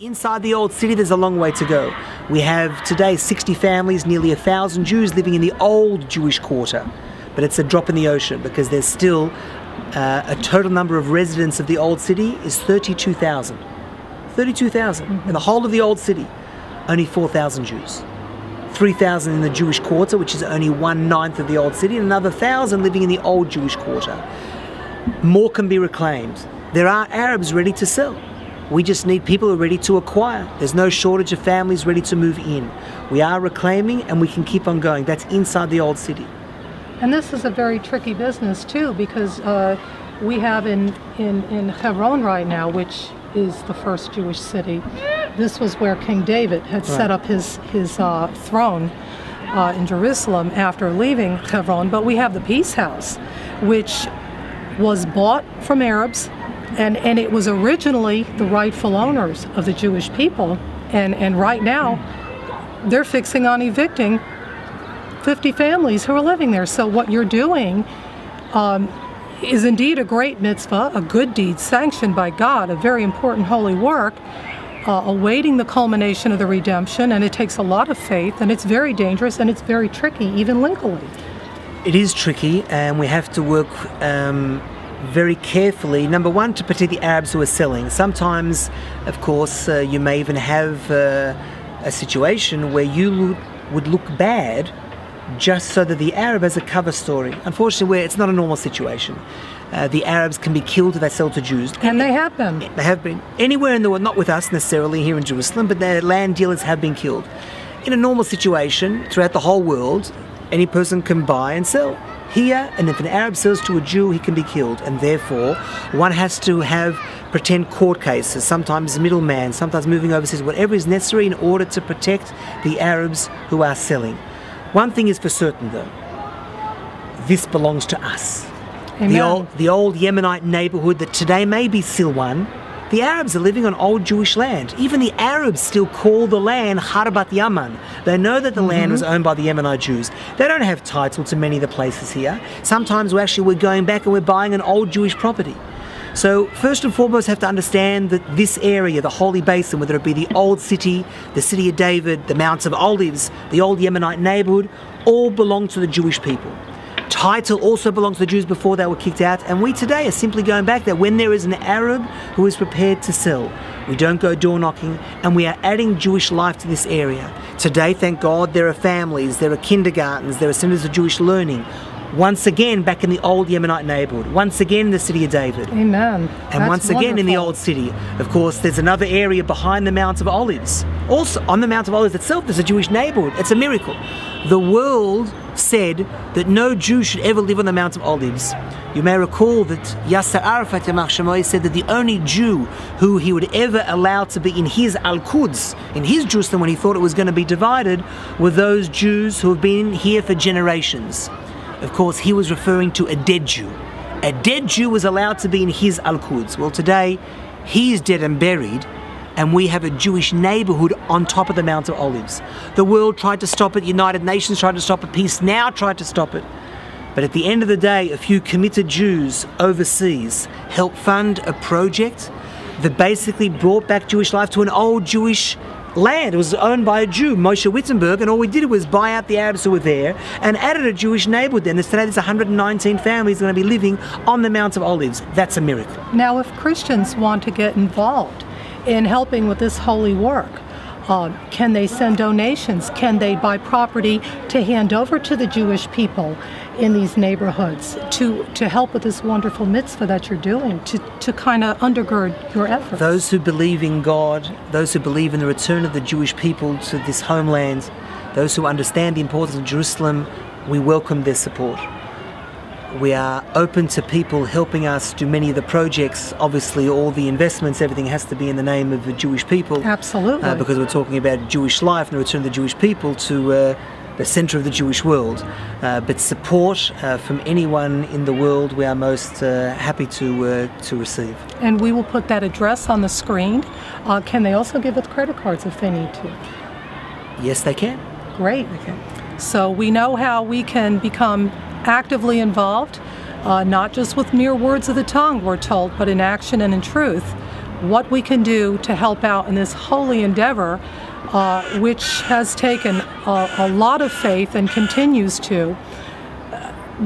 Inside the old city, there's a long way to go. We have today 60 families, nearly a thousand Jews living in the old Jewish quarter. But it's a drop in the ocean because there's still uh, a total number of residents of the old city is 32,000. 32,000 in the whole of the old city, only 4,000 Jews. 3,000 in the Jewish quarter, which is only one ninth of the old city, and another thousand living in the old Jewish quarter. More can be reclaimed. There are Arabs ready to sell. We just need people who are ready to acquire. There's no shortage of families ready to move in. We are reclaiming and we can keep on going. That's inside the old city. And this is a very tricky business too because uh, we have in, in, in Hebron right now, which is the first Jewish city, this was where King David had set up his, his uh, throne uh, in Jerusalem after leaving Hebron. But we have the Peace House, which was bought from Arabs and, and it was originally the rightful owners of the Jewish people. And, and right now, they're fixing on evicting 50 families who are living there. So what you're doing um, is indeed a great mitzvah, a good deed sanctioned by God, a very important holy work, uh, awaiting the culmination of the redemption. And it takes a lot of faith, and it's very dangerous, and it's very tricky, even legally. It is tricky, and we have to work um, very carefully. Number one, to protect the Arabs who are selling. Sometimes, of course, uh, you may even have uh, a situation where you would look bad just so that the Arab has a cover story. Unfortunately, where it's not a normal situation. Uh, the Arabs can be killed if they sell to Jews. And they have been. They have been. Anywhere in the world, not with us necessarily here in Jerusalem, but their land dealers have been killed. In a normal situation, throughout the whole world, any person can buy and sell here, and if an Arab sells to a Jew, he can be killed, and therefore one has to have pretend court cases, sometimes middleman, sometimes moving overseas, whatever is necessary in order to protect the Arabs who are selling. One thing is for certain, though, this belongs to us. Amen. The old, the old Yemenite neighborhood that today may be Silwan, the Arabs are living on old Jewish land. Even the Arabs still call the land Harbat Yaman. They know that the mm-hmm. land was owned by the Yemenite Jews. They don't have title to many of the places here. Sometimes we actually we're going back and we're buying an old Jewish property. So first and foremost, have to understand that this area, the Holy Basin, whether it be the old city, the city of David, the Mounts of Olives, the old Yemenite neighborhood, all belong to the Jewish people title also belongs to the Jews before they were kicked out, and we today are simply going back that When there is an Arab who is prepared to sell, we don't go door knocking, and we are adding Jewish life to this area. Today, thank God, there are families, there are kindergartens, there are centers of Jewish learning. Once again, back in the old Yemenite neighborhood. Once again, in the city of David. Amen. And That's once again, wonderful. in the old city. Of course, there's another area behind the Mount of Olives. Also, on the Mount of Olives itself, there's a Jewish neighborhood. It's a miracle. The world said that no Jew should ever live on the Mount of Olives. You may recall that Yasser Arafat Yamach said that the only Jew who he would ever allow to be in his Al Quds, in his Jerusalem when he thought it was going to be divided, were those Jews who have been here for generations. Of course, he was referring to a dead Jew. A dead Jew was allowed to be in his Al Quds. Well, today, he's dead and buried, and we have a Jewish neighborhood on top of the Mount of Olives. The world tried to stop it, United Nations tried to stop it, peace now tried to stop it. But at the end of the day, a few committed Jews overseas helped fund a project that basically brought back Jewish life to an old Jewish land. It was owned by a Jew, Moshe Wittenberg, and all we did was buy out the Arabs who were there and added a Jewish neighborhood there. And today there's 119 families going to be living on the Mount of Olives. That's a miracle. Now, if Christians want to get involved in helping with this holy work, uh, can they send donations? Can they buy property to hand over to the Jewish people in these neighborhoods to, to help with this wonderful mitzvah that you're doing, to, to kind of undergird your efforts? Those who believe in God, those who believe in the return of the Jewish people to this homeland, those who understand the importance of Jerusalem, we welcome their support. We are open to people helping us do many of the projects. Obviously, all the investments, everything has to be in the name of the Jewish people. Absolutely. Uh, because we're talking about Jewish life and the return of the Jewish people to uh, the center of the Jewish world. Uh, but support uh, from anyone in the world, we are most uh, happy to uh, to receive. And we will put that address on the screen. Uh, can they also give us credit cards if they need to? Yes, they can. Great. Can. So we know how we can become actively involved, uh, not just with mere words of the tongue, we're told, but in action and in truth. what we can do to help out in this holy endeavor, uh, which has taken a, a lot of faith and continues to,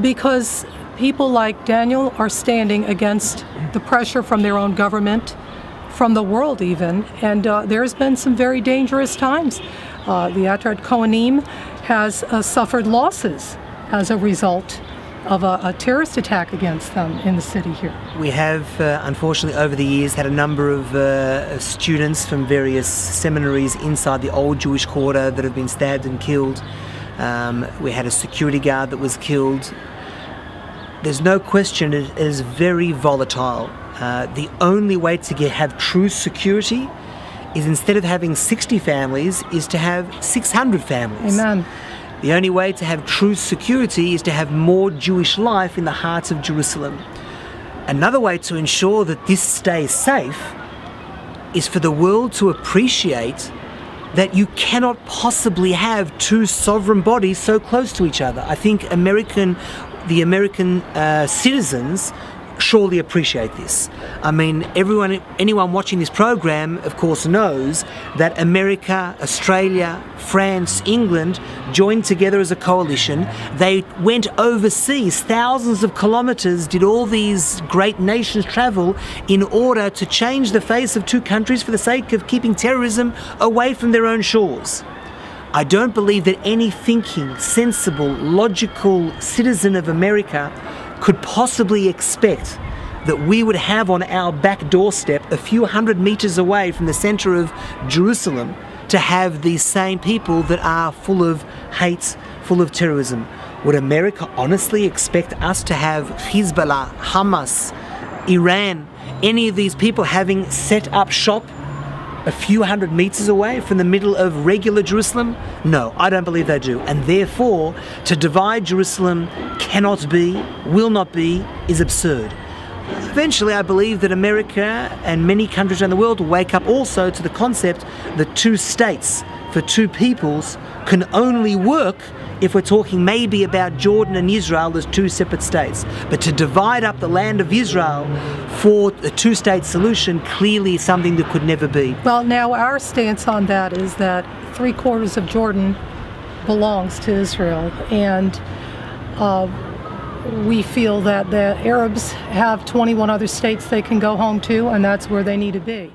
because people like Daniel are standing against the pressure from their own government, from the world even, and uh, there's been some very dangerous times. Uh, the Ateret Cohanim has uh, suffered losses as a result of a, a, terrorist attack against them in the city here. We have, uh, unfortunately, over the years had a number of uh, students from various seminaries inside the old Jewish quarter that have been stabbed and killed. Um, we had a security guard that was killed. There's no question it is very volatile. Uh, the only way to get, have true security is instead of having 60 families, is to have 600 families. Amen. The only way to have true security is to have more Jewish life in the heart of Jerusalem. Another way to ensure that this stays safe is for the world to appreciate that you cannot possibly have two sovereign bodies so close to each other. I think American, the American uh, citizens surely appreciate this. I mean, everyone, anyone watching this program, of course, knows that America, Australia, France, England joined together as a coalition. They went overseas, thousands of kilometers, did all these great nations travel in order to change the face of two countries for the sake of keeping terrorism away from their own shores. I don't believe that any thinking, sensible, logical citizen of America could possibly expect that we would have on our back doorstep, a few hundred meters away from the center of Jerusalem, to have these same people that are full of hate, full of terrorism. Would America honestly expect us to have Hezbollah, Hamas, Iran, any of these people having set up shop a few hundred meters away from the middle of regular Jerusalem? No, I don't believe they do. And therefore, to divide Jerusalem cannot be, will not be, is absurd. Eventually, I believe that America and many countries around the world wake up also to the concept that two states for two peoples can only work if we're talking maybe about Jordan and Israel as two separate states. But to divide up the land of Israel for a two state solution clearly is something that could never be. Well, now our stance on that is that three quarters of Jordan belongs to Israel. And uh, we feel that the Arabs have 21 other states they can go home to, and that's where they need to be.